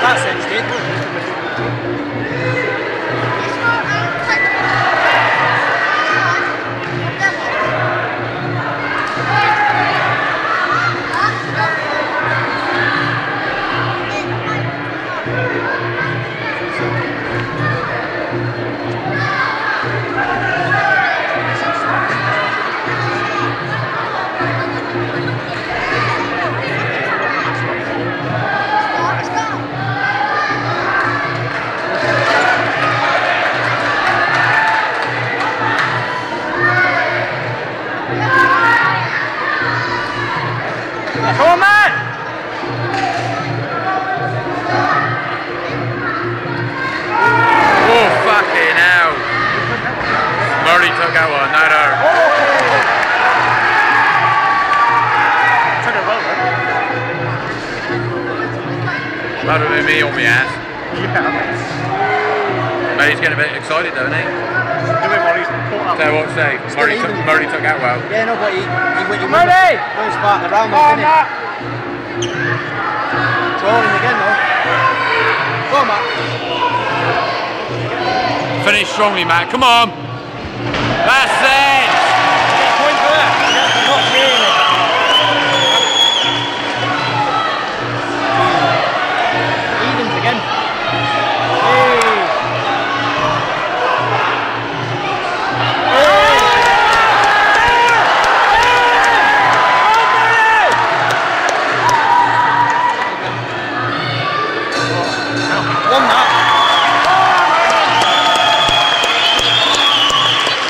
That's it, Steve. Come on, man! Oh, fucking hell. Murray took out one, not her. Took her over. That would be me on my ass. Yeah. But he's getting a bit excited though, isn't he? Do it while he's caught up. So what to say? Murray took, even. Murray took out well. Yeah, no, but he, he went, he went, Ready? no, he's part of the round, though, didn't he? Trolling again, though. Go on, Matt. Finish strongly, Matt. Come on. That's it.